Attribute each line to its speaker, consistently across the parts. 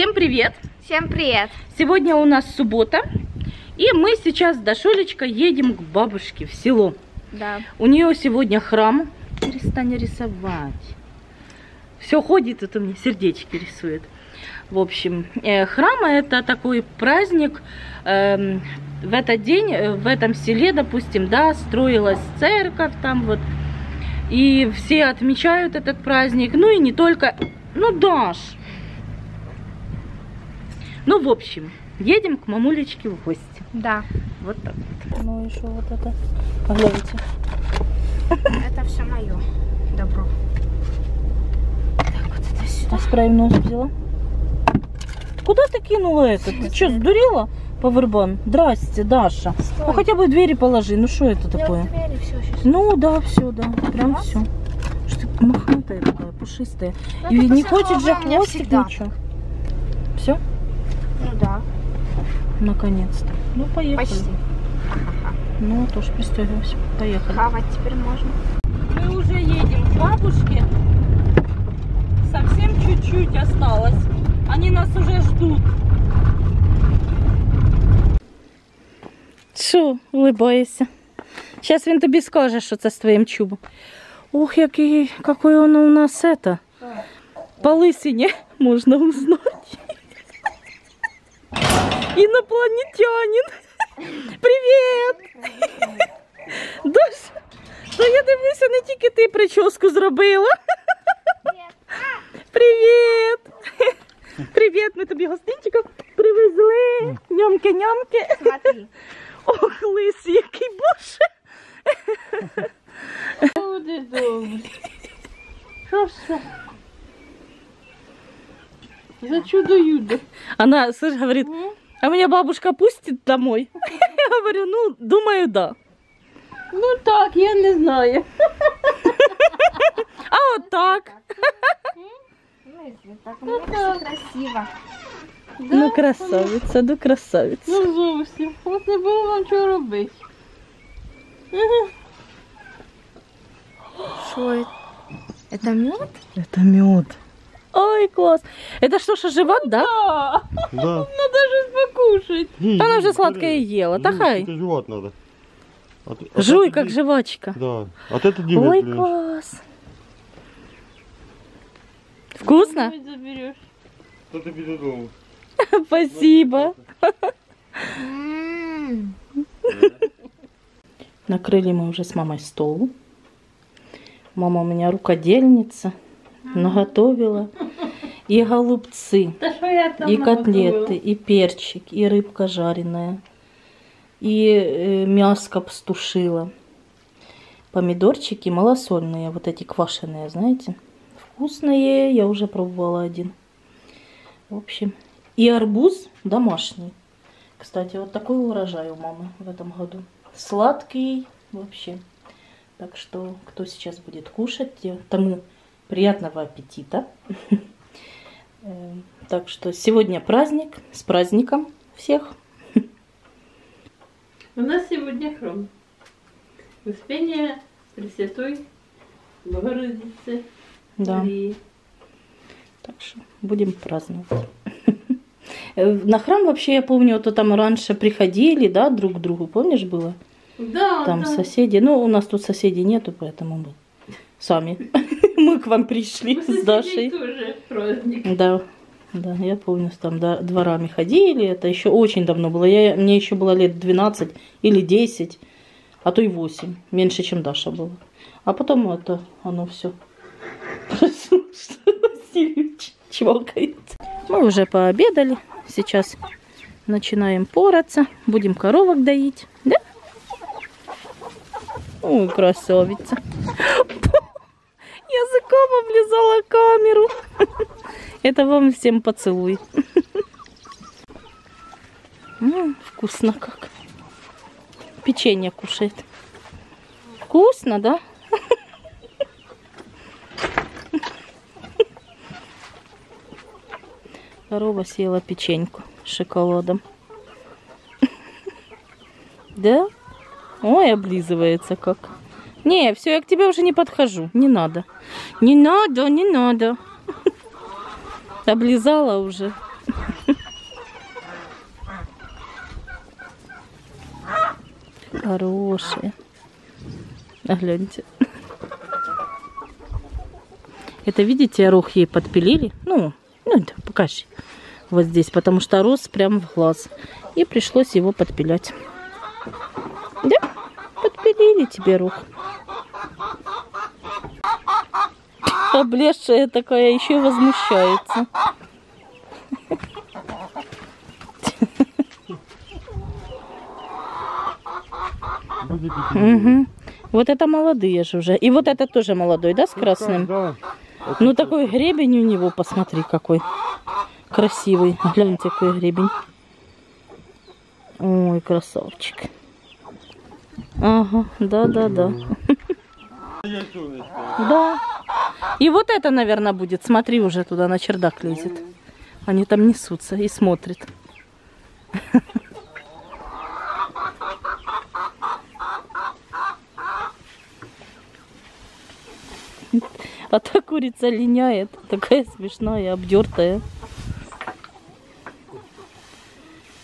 Speaker 1: Всем привет!
Speaker 2: Всем привет!
Speaker 1: Сегодня у нас суббота, и мы сейчас с Дашулечкой едем к бабушке в село.
Speaker 2: Да.
Speaker 1: У нее сегодня храм. Перестань рисовать. Все ходит, это мне сердечки рисует. В общем, э, храм это такой праздник. эм, в этот день, э, в этом селе, допустим, да, строилась церковь там вот. И все отмечают этот праздник. Ну и не только. Ну, Даш. Ну, в общем, едем к мамулечке в гости.
Speaker 2: Да.
Speaker 1: Вот так вот. Ну и что вот это? Гляньте.
Speaker 2: Это все мое добро.
Speaker 1: Так, вот это сюда. Спрей в нос взяла. Куда ты кинула это? Ты что, сдурела? Павербан. Здрасте, Даша. Ну хотя бы двери положи. Ну что это такое?
Speaker 2: двери все сейчас.
Speaker 1: Ну да, все, да. Прям все. Что ты мохнатая такая, пушистая. И ведь не хочет же хвостик ничего. Все?
Speaker 2: Ну да.
Speaker 1: Наконец-то. Ну поехали.
Speaker 2: Почти.
Speaker 1: Ну тоже пристегивайся. Поехали.
Speaker 2: Хавать теперь можно.
Speaker 1: Мы уже едем к бабушке. Совсем чуть-чуть осталось. Они нас уже ждут. Що, улыбаєшся? Сейчас він тобі скаже, що це з твоїм чубом. Ух, який, какой он у нас это. По лысине можно узнать. Инопланетянин. Привет! Даша, то я дивлюся, не тільки ти прическу зробила. Привіт! Привіт, ми тобі гостинчиків привезли. Нямки-нямки.
Speaker 2: Смотри.
Speaker 1: Ох, лис, який боже.
Speaker 3: Люди добрі. Що ж це? За чудо-юдо.
Speaker 1: Она, слышь, говорит, а меня бабушка пустит домой? Я говорю, ну, думаю, да.
Speaker 3: Ну так, я не знаю.
Speaker 1: А вот так.
Speaker 2: Ну, так, ну, красиво.
Speaker 1: Ну, красавица, ну, красавица.
Speaker 3: Ну зовсім. От не було вам чого робити.
Speaker 2: Что это? Это мед?
Speaker 1: Это мед. Ой, класс. Это что, что живот, да?
Speaker 3: Да,
Speaker 4: Да.
Speaker 3: Покушать.
Speaker 4: Не,
Speaker 1: Она
Speaker 4: не,
Speaker 1: уже сладкое ела.
Speaker 4: Ну,
Speaker 1: Тахай.
Speaker 4: Жевать надо. От- от
Speaker 1: Жуй,
Speaker 4: этого
Speaker 1: как
Speaker 4: ди-
Speaker 1: жвачка.
Speaker 4: Да. От это диво
Speaker 1: Ой,
Speaker 4: блин.
Speaker 1: класс. Вкусно?
Speaker 4: Что ты передумал?
Speaker 1: Спасибо. Накрыли мы уже с мамой стол. Мама у меня рукодельница. Наготовила. И голубцы,
Speaker 3: там
Speaker 1: и котлеты, и перчик, и рыбка жареная. И э, мяско стушила. Помидорчики малосольные, вот эти квашеные, знаете. Вкусные, я уже пробовала один. В общем, и арбуз домашний. Кстати, вот такой урожай у мамы в этом году. Сладкий вообще. Так что, кто сейчас будет кушать, тому приятного аппетита. Э, Так что сегодня праздник. С праздником всех.
Speaker 3: У нас сегодня храм. Успение Пресвятой Богородицы
Speaker 1: Да.
Speaker 3: Марии.
Speaker 1: Так что будем праздновать. Э, На храм вообще, я помню, вот там раньше приходили, да, друг к другу, помнишь, было?
Speaker 3: Да,
Speaker 1: Там
Speaker 3: да.
Speaker 1: соседи. Ну, у нас тут соседей нету, поэтому мы сами. Мы к вам пришли
Speaker 3: У
Speaker 1: с Дашей.
Speaker 3: тоже праздник.
Speaker 1: Да, да, я помню, там да, дворами ходили, это еще очень давно было. Я, мне еще было лет 12 или 10, а то и 8, меньше, чем Даша было. А потом это, оно все. Чвокает. Мы уже пообедали, сейчас начинаем пораться, будем коровок доить, да? Ой, красавица. Языком облизала камеру. Это вам всем поцелуй. М, вкусно как. Печенье кушает. Вкусно, да? Корова съела печеньку с шоколадом. Да? Ой, облизывается как. Не, все, я к тебе уже не подхожу. Не надо. Не надо, не надо. Облизала уже. Хорошие. Гляньте. Это, видите, орох ей подпилили. Ну, ну, это покажи. Вот здесь, потому что рос прям в глаз. И пришлось его подпилять. Да? Подпилили тебе рух. Облезшая такая еще и возмущается. Мгм. Вот это молодые же уже. И вот это тоже молодой, да, с красным?
Speaker 4: Да.
Speaker 1: Ну такой гребень у него, посмотри какой. Красивый. Гляньте, какой гребень. Ой, красавчик. Ага, да-да-да. Да. И вот это, наверное, будет. Смотри, уже туда на чердак лезет. Они там несутся и смотрят. А та курица линяет. Такая смешная, обдертая.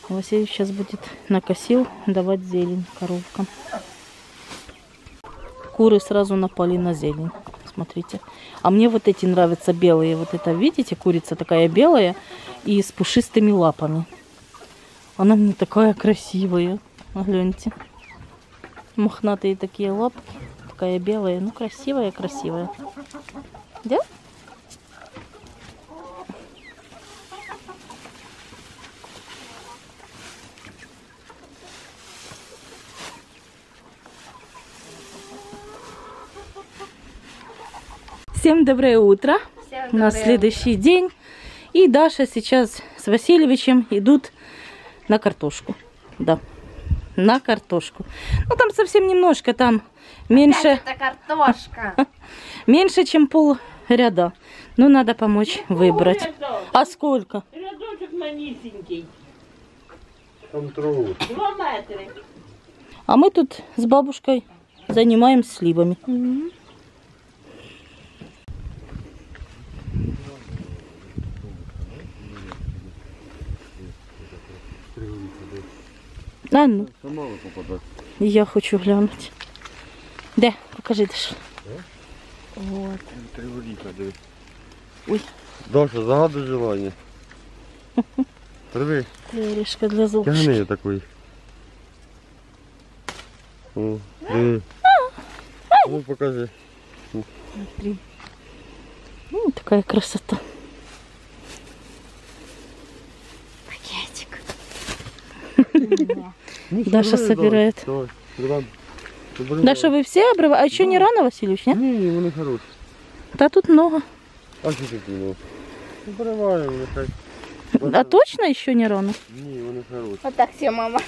Speaker 1: Василий сейчас будет накосил давать зелень коровкам. Куры сразу напали на зелень. Смотрите. А мне вот эти нравятся белые. Вот это, видите, курица такая белая и с пушистыми лапами. Она мне такая красивая. Гляньте. Мохнатые такие лапки. Такая белая. Ну, красивая, красивая. Да? Всем доброе утро.
Speaker 2: Всем
Speaker 1: У нас
Speaker 2: доброе
Speaker 1: следующий день. И Даша сейчас с Васильевичем идут на картошку. Да, на картошку. Ну, там совсем немножко, там меньше,
Speaker 2: Это картошка.
Speaker 1: меньше чем пол ряда. Но надо помочь выбрать. А сколько?
Speaker 3: Рядочок манісінький,
Speaker 4: Там труд.
Speaker 3: два метри.
Speaker 1: А мы тут с бабушкой занимаемся сливами. Ну,
Speaker 4: Сама попадать.
Speaker 1: я хочу глянуть. Де? Покажи Даша. Вот.
Speaker 4: Тригуліка, диви.
Speaker 1: Ой.
Speaker 4: Даша, загадуй желання. Рви,
Speaker 1: Орешка для зубочки.
Speaker 4: тягни такий. О, диви. Ну, покажи.
Speaker 1: Смотри. Ну, такая красота.
Speaker 2: Пакетик.
Speaker 4: Ну,
Speaker 1: Даша
Speaker 4: рви,
Speaker 1: собирает.
Speaker 4: Давай, давай. Добре.
Speaker 1: Даша, вы все обрываете? А еще не рано, Васильевич, нет?
Speaker 4: Ні, ні, вони хороші.
Speaker 1: Да тут много.
Speaker 4: А що тут воно? Обриваємо, нехай.
Speaker 1: А точно еще не рано?
Speaker 4: Ні, вони хороші.
Speaker 2: Вот так все, мама.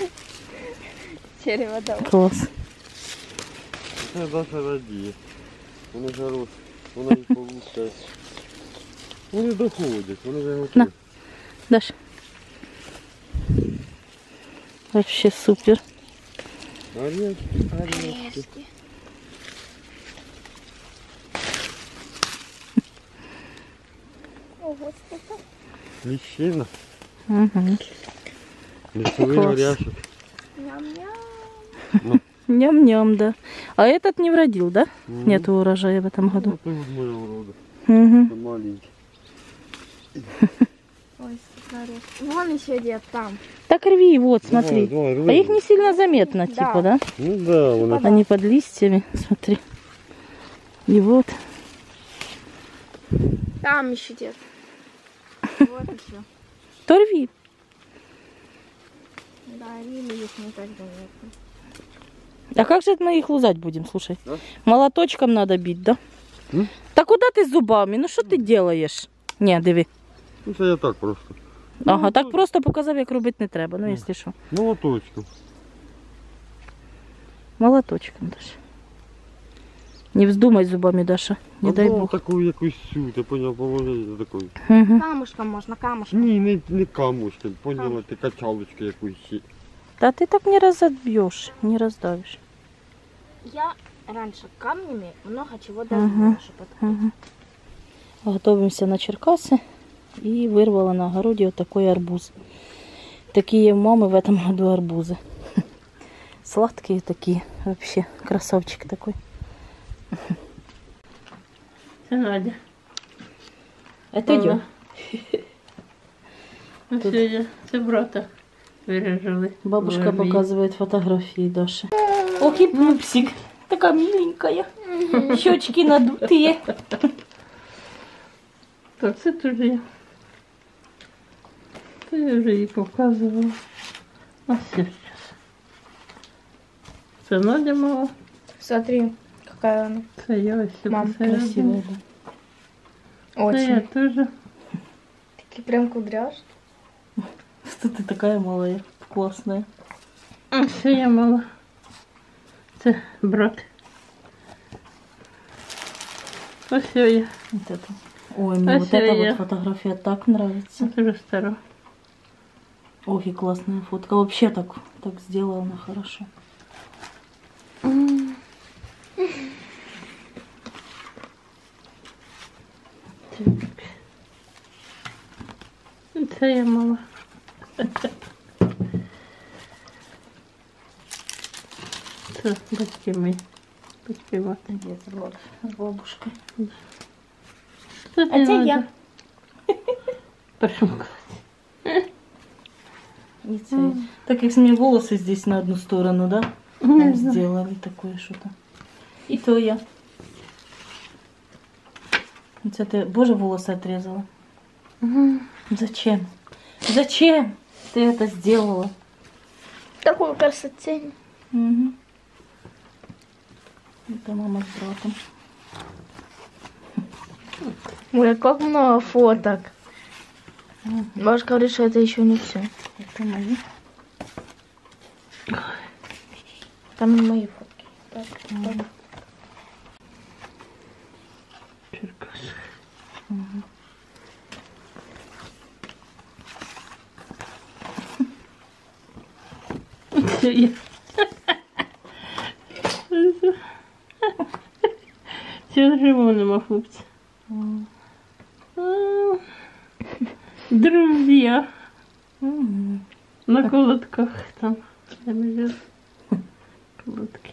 Speaker 2: Дерево дала.
Speaker 1: Класс.
Speaker 4: Це Даша радіє. Вони хороші. Вона їх получає. Вони доходять, вони вже готові.
Speaker 1: На. Даша. Вообще супер.
Speaker 4: Орешки, орешки.
Speaker 2: Орешки. Ого, сколько.
Speaker 4: Ліщина.
Speaker 1: Угу.
Speaker 4: Лісовий
Speaker 1: Клас.
Speaker 4: оряшок.
Speaker 2: Ням-ням.
Speaker 1: Ням-ням, да. А этот не вродил, да?
Speaker 4: Мгм.
Speaker 1: Нет урожая в этом году.
Speaker 4: Ну, це з моєго роду.
Speaker 1: Угу.
Speaker 4: Це маленький.
Speaker 2: Ой. Вон еще дед там.
Speaker 1: Так рви, вот, смотри.
Speaker 4: Давай, давай,
Speaker 1: А
Speaker 4: рви.
Speaker 1: их не сильно заметно,
Speaker 2: Да.
Speaker 1: типа, да?
Speaker 4: Ну да, вони.
Speaker 1: Они под листьями, смотри. И вот.
Speaker 2: Там еще дед. Вот еще.
Speaker 1: То рви.
Speaker 2: Да, рили их не так заметно.
Speaker 1: А как же это мы их лузать будем, слушай?
Speaker 4: Да?
Speaker 1: Молоточком надо бить, да?
Speaker 4: М?
Speaker 1: Та куда ты с зубами? Ну що ти делаєш? Ні, диви.
Speaker 4: Ну це я так просто.
Speaker 1: Ага, так просто показав, як робити не треба, ну якщо що.
Speaker 4: Молоточком.
Speaker 1: Молоточком Даша. Не вздумай зубами, Даша. Не дай
Speaker 4: Або
Speaker 1: Бог.
Speaker 4: таку якусь цю, ти поняв, положити такою.
Speaker 1: Угу.
Speaker 2: Камушком можно, камушком.
Speaker 4: Ні, не, не камушки, поняла, ти качалочки якусь.
Speaker 1: Да ты так не разобьешь, не раздавишь.
Speaker 2: Я раньше камнями много чего чтобы
Speaker 1: Угу. Готовимся на Черкасы и вырвала на огороде вот такой арбуз. Такие у мамы в этом году арбузы. Сладкие такие, вообще красавчик такой.
Speaker 3: Це Надя.
Speaker 1: Это я.
Speaker 3: Ну,
Speaker 1: Тут-
Speaker 3: Сьогодні це брата виріжали.
Speaker 1: Бабушка
Speaker 3: Вербі.
Speaker 1: показывает фотографии Даши. Ох и пупсик, такая миленькая. Щечки надутые.
Speaker 3: Так, це теж я. Це я вже їй показувала. А все зараз. Це Надя мала,
Speaker 2: Смотри, какая она.
Speaker 3: я ось сюди
Speaker 2: Мам.
Speaker 1: Красивая, да.
Speaker 3: Це я
Speaker 2: Очень.
Speaker 3: теж.
Speaker 2: Такие прям кудряш.
Speaker 1: Что ты такая малая, классная.
Speaker 3: А це я мала. Це брат. Ось я.
Speaker 1: Вот это. Ой, мне вот эта
Speaker 3: Красивая.
Speaker 1: вот фотография так нравится.
Speaker 3: Це вже стара.
Speaker 1: Ох, и классная фотка. Вообще так, так сделана хорошо.
Speaker 3: Так. Це я мала. Це батьки мої. Батьки мати.
Speaker 1: Влад с бабушкой.
Speaker 3: Це
Speaker 2: А я.
Speaker 3: Класі.
Speaker 1: И цей. Так как с меня волосы здесь на одну сторону, да?
Speaker 3: Знаю.
Speaker 1: сделали такое что-то. И то я. Это ты, боже, волосы отрезала.
Speaker 3: Мгм.
Speaker 1: Зачем? Зачем ты это сделала?
Speaker 2: Такой красоте.
Speaker 1: Мгм. Это мама с братом.
Speaker 2: Ой, как много фоток. Бабушка говорит, что это еще не все.
Speaker 1: Это мои.
Speaker 2: Там не мои фотки. Так, так.
Speaker 3: Черкас. Це живо нема хлопця.
Speaker 1: М.
Speaker 3: А, Друзья
Speaker 1: Мгм.
Speaker 3: на колодках там. Колодки.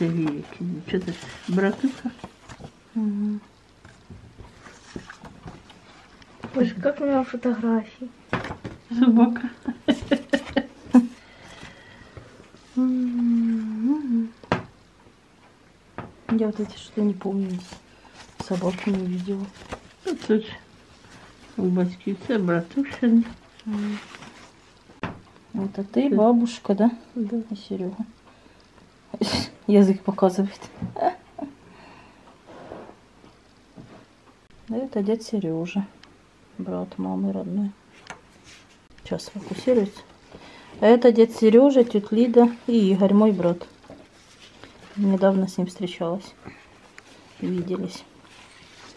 Speaker 3: Віки. Що це? Братуха?
Speaker 1: Мгм.
Speaker 2: Боже, как много фотографий.
Speaker 3: Собака.
Speaker 1: Я вот эти что не помню. Собаку не видела.
Speaker 3: А Тут це братушин.
Speaker 1: Вот это ты, бабушка, да?
Speaker 3: Да.
Speaker 1: И Серега. Язык показывает. Да это дед Сережа. Брат мамы родной. Сейчас фокусируется. А это дед Сережа, тетя Лида и Игорь, мой брат. Недавно с ним встречалась. Виделись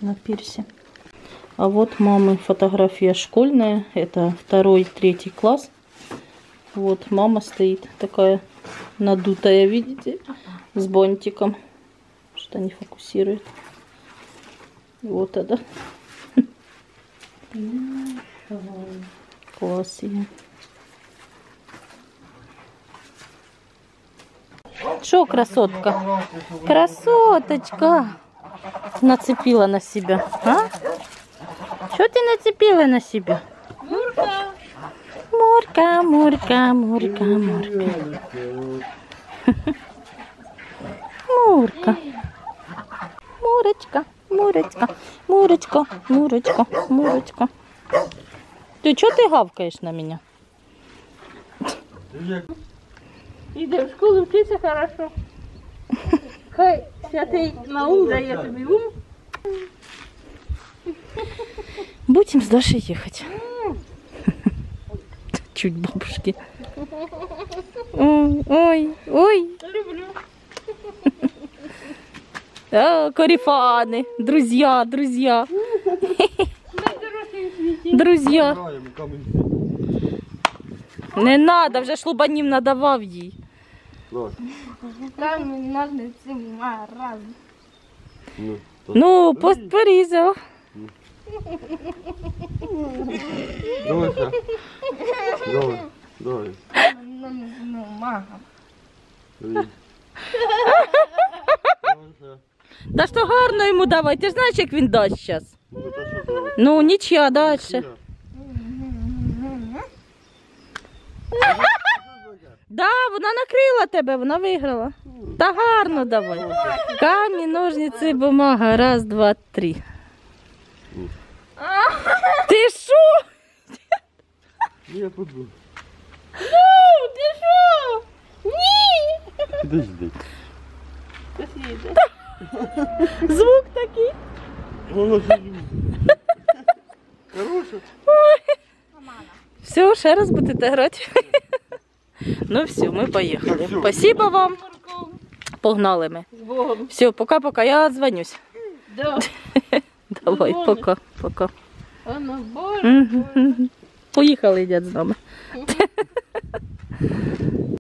Speaker 1: на пирсе. А вот мамы фотография школьная. Это второй, третий класс. Вот мама стоит такая надутая, видите, с бантиком. Что не фокусирует. Вот это. Класс ее. Что, красотка? Красоточка! Нацепила на себя. А? Что ты нацепила на себя? Мурка, Мурка, Мурка, Мурка. Мурка. Мурочка, Мурочка, Мурочка, Мурочка, Мурочка. Ты что ты гавкаешь на меня?
Speaker 3: Іде в школу вчиться хорошо. Хай святий на ум дає тобі ум.
Speaker 1: Будем с Дашей ехать. Чуть бабушки. Ой, ой, ой.
Speaker 3: Люблю.
Speaker 1: А, корефаны, друзья, друзья,
Speaker 3: Найдорожчий в світі.
Speaker 1: друзья.
Speaker 4: Граємо камінь.
Speaker 1: Не надо, вже шлубанів надавав їй.
Speaker 4: Давай.
Speaker 2: Камень, ножницы, раз.
Speaker 4: Ну, то-
Speaker 1: Ну, пост порізав.
Speaker 4: Давай, ще. Давай, давай.
Speaker 2: Ну, мама.
Speaker 4: Давай. Давай, ще.
Speaker 1: Та ж то гарно йому давай. Ти ж знаєш, як він дасть зараз.
Speaker 4: Ну, та що давай.
Speaker 1: Ну, нічия далі. Да, вона накрила тебе, вона виграла. Та гарно давай. Камінь, ножниці, бумага. Раз, два, три. Ти що?
Speaker 4: Я подумав.
Speaker 3: Ну, ти що? Ні!
Speaker 4: Підожди.
Speaker 1: Звук такий.
Speaker 4: Воно ж. Хороше.
Speaker 1: Все, ще раз будете грати. Ну все, ми поїхали. Спасибо вам. Погнали ми. Все, пока-пока. Я дзвонюсь.
Speaker 3: Да.
Speaker 1: Давай, пока, пока. Поїхали, дядь з нами.